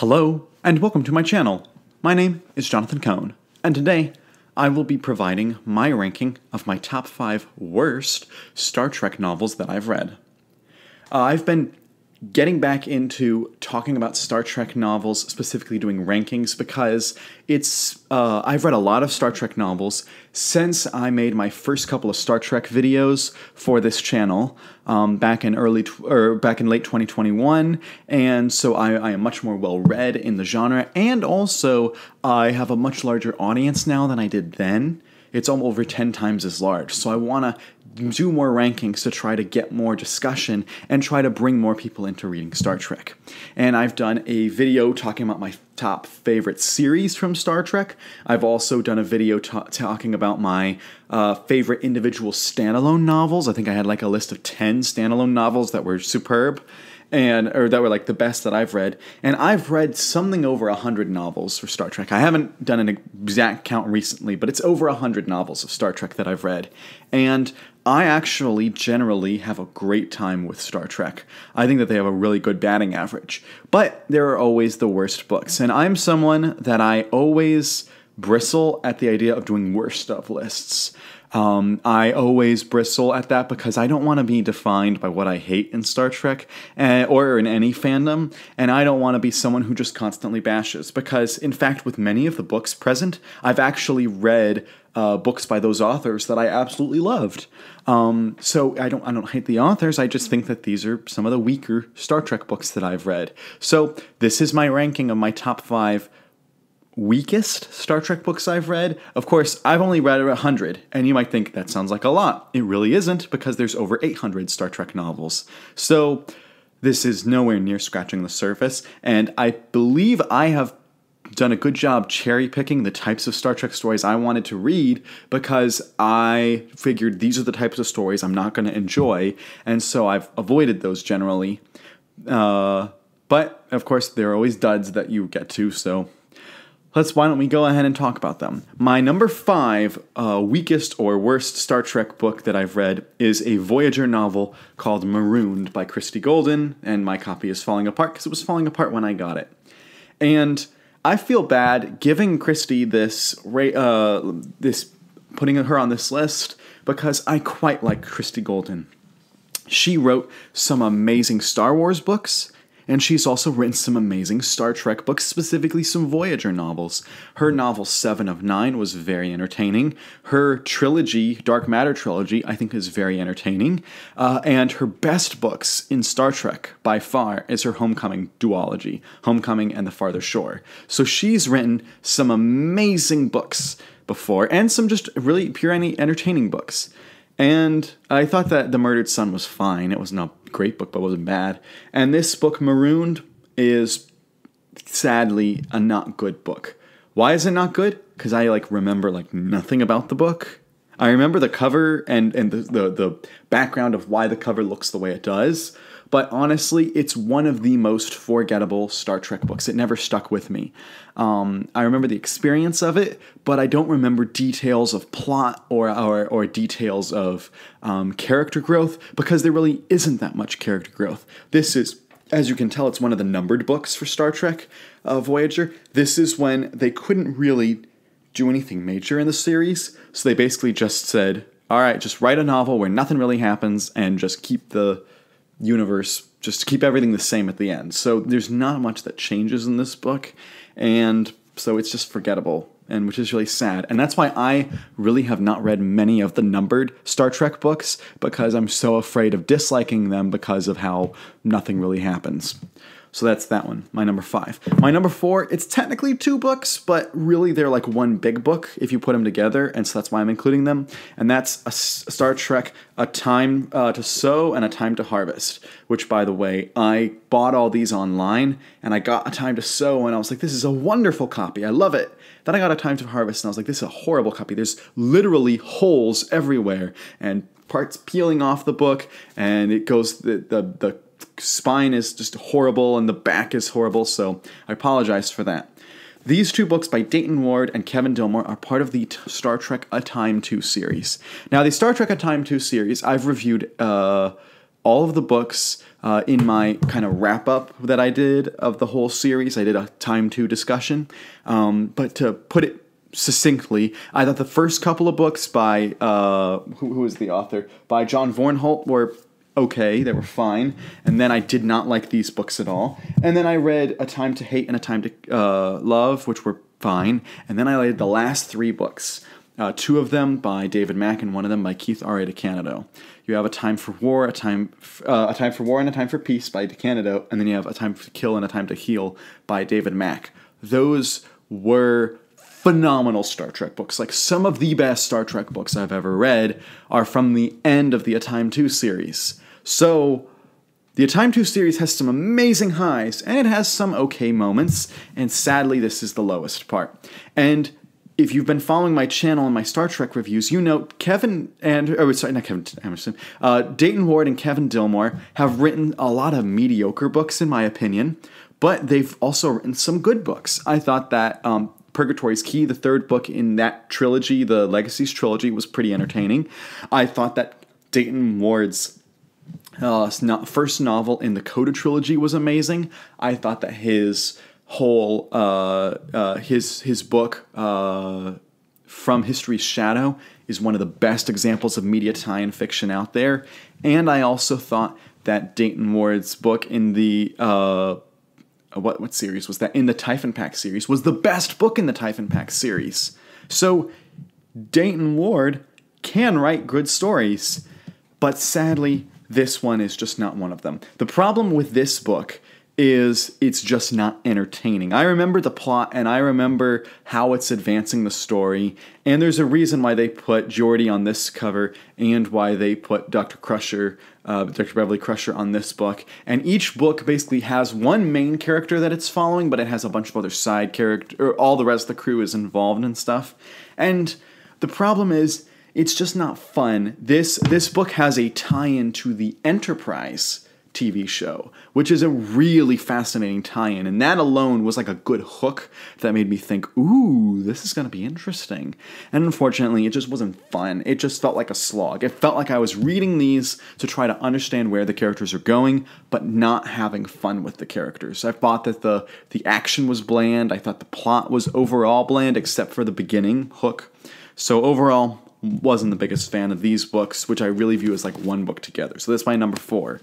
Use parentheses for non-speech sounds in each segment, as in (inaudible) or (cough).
Hello, and welcome to my channel. My name is Jonathan Koan, and today I will be providing my ranking of my top five worst Star Trek novels that I've read. Uh, I've been getting back into talking about Star Trek novels, specifically doing rankings, because it's uh, I've read a lot of Star Trek novels since I made my first couple of Star Trek videos for this channel um, back in early tw- or back in late 2021, and so I, I am much more well read in the genre, and also I have a much larger audience now than I did then. It's almost over 10 times as large. So I want to do more rankings to try to get more discussion and try to bring more people into reading Star Trek. And I've done a video talking about my top favorite series from Star Trek. I've also done a video talking about my uh, favorite individual standalone novels. I think I had like a list of 10 standalone novels that were superb and or that were like the best that I've read. And I've read something over a hundred novels for Star Trek. I haven't done an exact count recently, but it's over a hundred novels of Star Trek that I've read. And I actually generally have a great time with Star Trek. I think that they have a really good batting average. But there are always the worst books. And I'm someone that I always bristle at the idea of doing worst of lists. Um, I always bristle at that because I don't want to be defined by what I hate in Star Trek uh, or in any fandom, and I don't want to be someone who just constantly bashes. Because, in fact, with many of the books present, I've actually read uh, books by those authors that I absolutely loved. Um, so I don't I don't hate the authors. I just think that these are some of the weaker Star Trek books that I've read. So this is my ranking of my top five weakest Star Trek books I've read. Of course, I've only read 100, and you might think that sounds like a lot. It really isn't because there's over 800 Star Trek novels. So this is nowhere near scratching the surface, and I believe I have done a good job cherry picking the types of Star Trek stories I wanted to read because I figured these are the types of stories I'm not going to enjoy, and so I've avoided those generally. Uh, but of course, there are always duds that you get to, so let's why don't we go ahead and talk about them? My number five uh, weakest or worst star trek book that i've read is a voyager novel called marooned by christie golden and my copy is falling apart because it was falling apart when i got it. And i feel bad giving christie this uh, this putting her on this list because i quite like christie golden. She wrote some amazing star wars books and she's also written some amazing Star Trek books, specifically some Voyager novels. Her novel Seven of Nine was very entertaining. Her trilogy, Dark Matter trilogy, I think is very entertaining. Uh, and her best books in Star Trek, by far, is her Homecoming duology, Homecoming and The Farther Shore. So she's written some amazing books before, and some just really pure entertaining books. And I thought that The Murdered Sun was fine. It wasn't a great book, but wasn't bad. And this book, Marooned, is sadly a not good book. Why is it not good? Because I like remember like nothing about the book. I remember the cover and and the, the the background of why the cover looks the way it does, but honestly, it's one of the most forgettable Star Trek books. It never stuck with me. Um, I remember the experience of it, but I don't remember details of plot or or, or details of um, character growth because there really isn't that much character growth. This is as you can tell, it's one of the numbered books for Star Trek uh, Voyager. This is when they couldn't really do anything major in the series, so they basically just said, all right, just write a novel where nothing really happens and just keep the universe just to keep everything the same at the end. So there's not much that changes in this book, and so it's just forgettable, and which is really sad. And that's why I really have not read many of the numbered Star Trek books because I'm so afraid of disliking them because of how nothing really happens. So that's that one, my number five. My number four, it's technically two books, but really they're like one big book if you put them together, and so that's why I'm including them. And that's a Star Trek, A Time uh, to Sow and A Time to Harvest, which, by the way, I bought all these online, and I got A Time to Sow, and I was like, this is a wonderful copy. I love it. Then I got A Time to Harvest, and I was like, this is a horrible copy. There's literally holes everywhere, and parts peeling off the book, and it goes the the, the spine is just horrible and the back is horrible, so I apologize for that. These two books by Dayton Ward and Kevin Dilmore are part of the Star Trek A Time 2 series. Now, the Star Trek A Time 2 series, I've reviewed uh, all of the books uh, in my kind of wrap up that I did of the whole series. I did a time 2 discussion. Um, but to put it succinctly, I thought the first couple of books by, uh, who, who is the author? By John Vornholt were okay, they were fine. And then I did not like these books at all. And then I read A Time to Hate and A Time to uh, Love, which were fine. And then I read the last three books. Uh, two of them by David Mack and one of them by Keith R. A. DeCandido. You have a time for war, a time uh, a time for war, and a time for peace by DeCandido, and then you have a time to kill and a time to heal by David Mack. Those were phenomenal Star Trek books. Like some of the best Star Trek books I've ever read are from the end of the A Time 2 series. So the Time 2 series has some amazing highs, and it has some okay moments, and sadly, this is the lowest part. And if you've been following my channel and my Star Trek reviews, you know Kevin and oh sorry, not Kevin Emerson, uh, Dayton Ward and Kevin Dilmore have written a lot of mediocre books, in my opinion, but they've also written some good books. I thought that um, Purgatory's Key, the third book in that trilogy, the Legacies trilogy, was pretty entertaining. I thought that Dayton Ward's uh, first novel in the Coda trilogy was amazing. I thought that his whole uh, uh, his his book uh, from history's shadow is one of the best examples of media tie-in fiction out there. And I also thought that Dayton Ward's book in the uh, what what series was that in the Typhon Pack series was the best book in the Typhon Pack series. So Dayton Ward can write good stories, but sadly this one is just not one of them. The problem with this book is it's just not entertaining. I remember the plot and I remember how it's advancing the story, and there's a reason why they put Geordi on this cover and why they put Dr. Crusher, uh, Dr. Beverly Crusher on this book. And each book basically has one main character that it's following, but it has a bunch of other side character, all the rest of the crew is involved and stuff. And the problem is, it's just not fun. This this book has a tie-in to the Enterprise TV show, which is a really fascinating tie-in, and that alone was like a good hook that made me think, "Ooh, this is going to be interesting." And unfortunately, it just wasn't fun. It just felt like a slog. It felt like I was reading these to try to understand where the characters are going, but not having fun with the characters. I thought that the the action was bland. I thought the plot was overall bland, except for the beginning hook. So overall, wasn't the biggest fan of these books, which I really view as like one book together. So that's my number four.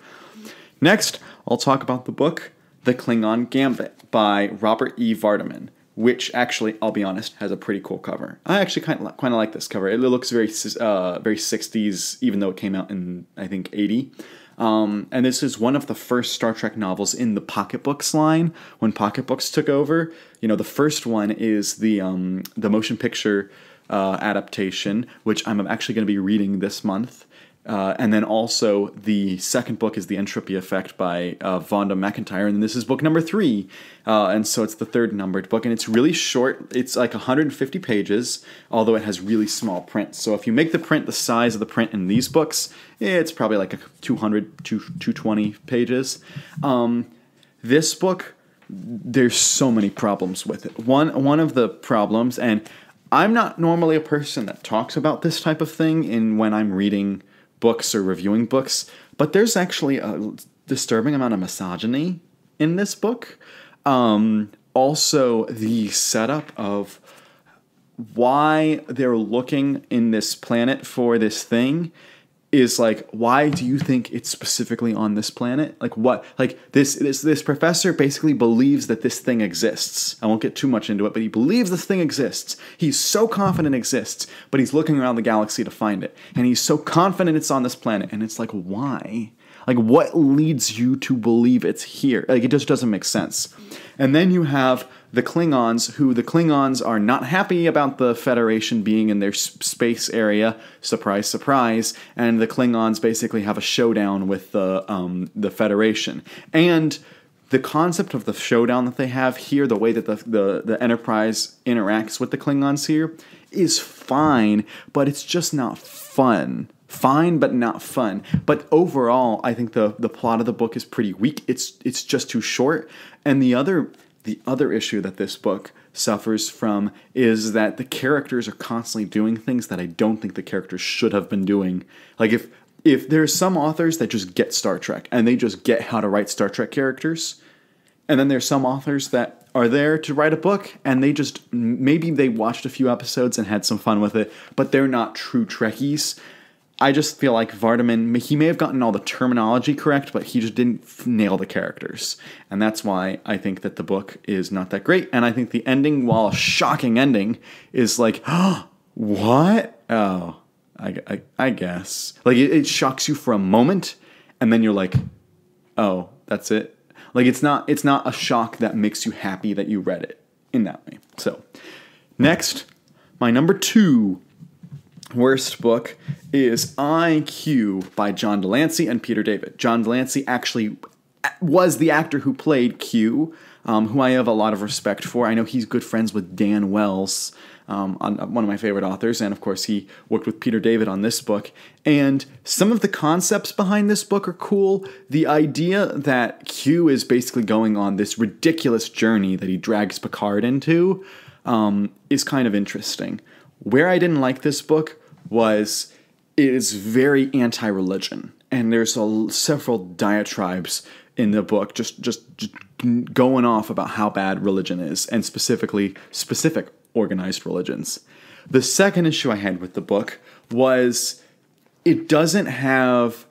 Next, I'll talk about the book The Klingon Gambit by Robert E. Vardeman, which actually, I'll be honest, has a pretty cool cover. I actually kind of kind of like this cover. It looks very uh, very 60s, even though it came out in I think 80. Um, and this is one of the first Star Trek novels in the pocketbooks line when pocketbooks took over. You know, the first one is the um, the motion picture uh, adaptation, which I'm actually going to be reading this month. Uh, and then also the second book is The Entropy Effect by uh, Vonda McIntyre, and this is book number three. Uh, and so it's the third numbered book, and it's really short. It's like 150 pages, although it has really small print. So if you make the print the size of the print in these books, it's probably like a 200 to 220 pages. Um, this book, there's so many problems with it. One one of the problems, and I'm not normally a person that talks about this type of thing in when I'm reading books or reviewing books, but there's actually a disturbing amount of misogyny in this book. Um, also, the setup of why they're looking in this planet for this thing is like why do you think it's specifically on this planet? Like what like this this this professor basically believes that this thing exists. I won't get too much into it but he believes this thing exists. He's so confident it exists but he's looking around the galaxy to find it. And he's so confident it's on this planet and it's like why? Like what leads you to believe it's here? Like it just doesn't make sense. And then you have the Klingons, who the Klingons are not happy about the Federation being in their space area. Surprise, surprise! And the Klingons basically have a showdown with the um, the Federation. And the concept of the showdown that they have here, the way that the, the, the Enterprise interacts with the Klingons here, is fine, but it's just not fun fine but not fun. But overall, I think the the plot of the book is pretty weak. It's it's just too short. And the other the other issue that this book suffers from is that the characters are constantly doing things that I don't think the characters should have been doing. Like if if there's some authors that just get Star Trek and they just get how to write Star Trek characters, and then there's some authors that are there to write a book and they just maybe they watched a few episodes and had some fun with it, but they're not true Trekkies. I just feel like Vardeman, he may have gotten all the terminology correct, but he just didn't nail the characters. And that's why I think that the book is not that great. And I think the ending, while a shocking ending, is like, oh, (gasps) what? Oh, I, I, I guess. Like, it, it shocks you for a moment, and then you're like, oh, that's it. Like, it's not, it's not a shock that makes you happy that you read it in that way. So, next, my number two worst book is I.Q. by John de Lancie and Peter David. John de Lancie actually was the actor who played Q, um, who I have a lot of respect for. I know he's good friends with Dan Wells, um, on, uh, one of my favorite authors, and of course he worked with Peter David on this book. And some of the concepts behind this book are cool. The idea that Q is basically going on this ridiculous journey that he drags Picard into um, is kind of interesting. Where I didn't like this book was it is very anti-religion, and there's a, several diatribes in the book just, just just going off about how bad religion is, and specifically specific organized religions. The second issue I had with the book was it doesn't have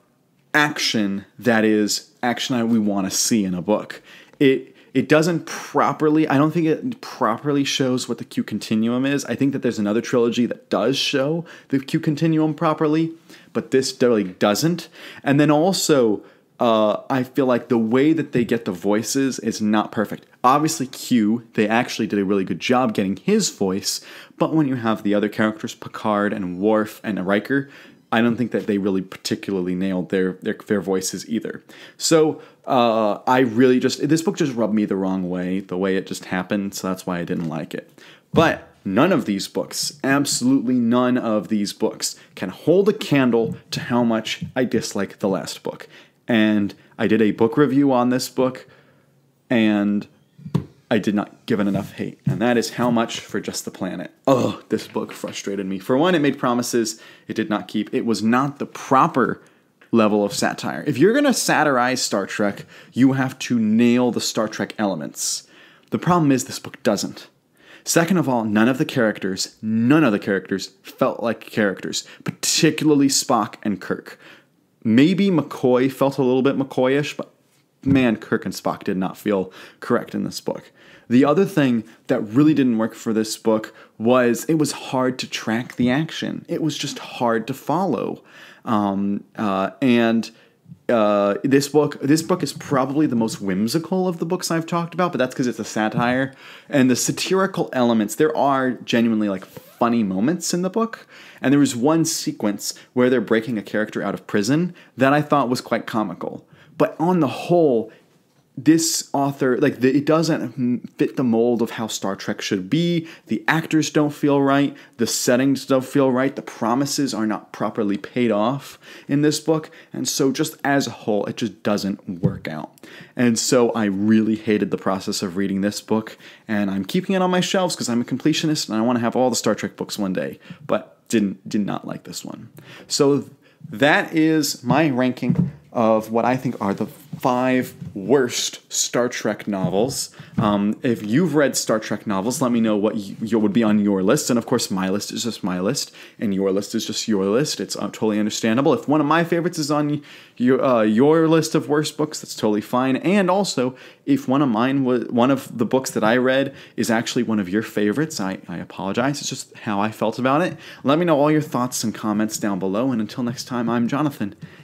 action that is action that we want to see in a book. It it doesn't properly i don't think it properly shows what the q continuum is. I think that there's another trilogy that does show the q continuum properly but this really doesn't. And then also uh, i feel like the way that they get the voices is not perfect. Obviously q they actually did a really good job getting his voice but when you have the other characters picard and Worf and Riker I don't think that they really particularly nailed their their, their voices either. So uh, I really just this book just rubbed me the wrong way, the way it just happened. So that's why I didn't like it. But none of these books, absolutely none of these books, can hold a candle to how much I dislike the last book. And I did a book review on this book, and I did not give it enough hate, and that is how much for Just the Planet. Oh, this book frustrated me. For one, it made promises it did not keep. It was not the proper level of satire. If you're going to satirize Star Trek, you have to nail the Star Trek elements. The problem is this book doesn't. Second of all, none of the characters, none of the characters felt like characters, particularly Spock and Kirk. Maybe McCoy felt a little bit McCoyish, but man, Kirk and Spock did not feel correct in this book. The other thing that really didn't work for this book was it was hard to track the action. It was just hard to follow. Um, uh, and uh, this book this book is probably the most whimsical of the books I've talked about, but that's because it's a satire. And the satirical elements, there are genuinely like funny moments in the book. And there was one sequence where they're breaking a character out of prison that I thought was quite comical. But on the whole, this author like the, it doesn't fit the mold of how Star Trek should be. The actors don't feel right. The settings don't feel right. The promises are not properly paid off in this book, and so just as a whole, it just doesn't work out. And so I really hated the process of reading this book, and I'm keeping it on my shelves because I'm a completionist and I want to have all the Star Trek books one day. But didn't did not like this one. So that is my ranking of what I think are the five worst Star Trek novels. Um, if you've read Star Trek novels, let me know what you, you, would be on your list. And of course, my list is just my list, and your list is just your list. It's uh, totally understandable. If one of my favorites is on your uh, your list of worst books, that's totally fine. And also, if one of mine was one of the books that I read is actually one of your favorites, I, I apologize. It's just how I felt about it. Let me know all your thoughts and comments down below. And until next time, I'm Jonathan